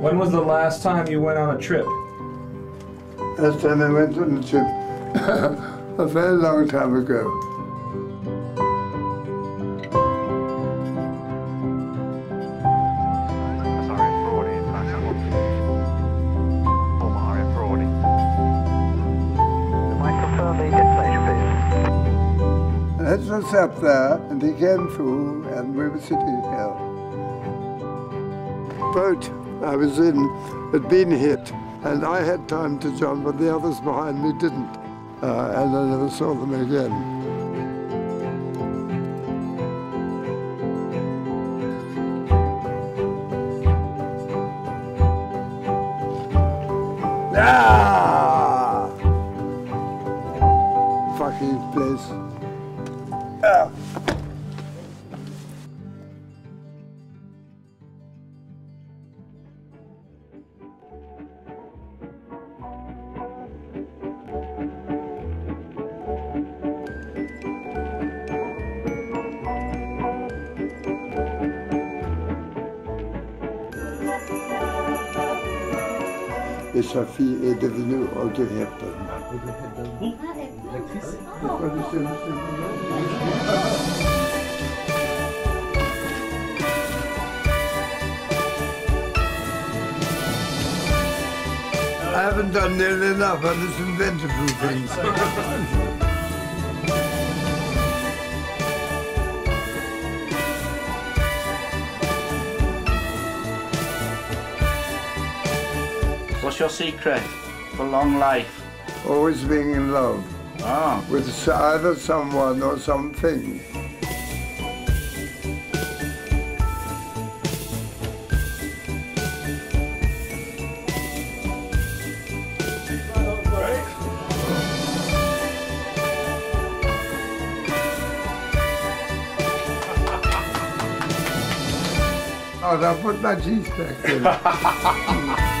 When was the last time you went on a trip? Last time I went on a trip, a very long time ago. And it up there, and he came through, and we were sitting here. Boat I was in had been hit, and I had time to jump, but the others behind me didn't. Uh, and I never saw them again. Ah! Fucking place. Ah. et sa fille est devenue Audrey I haven't done nearly enough, I listened then to Things. What's your secret for long life? Always being in love Oh, with either someone or something. Oh, now put my cheese back in.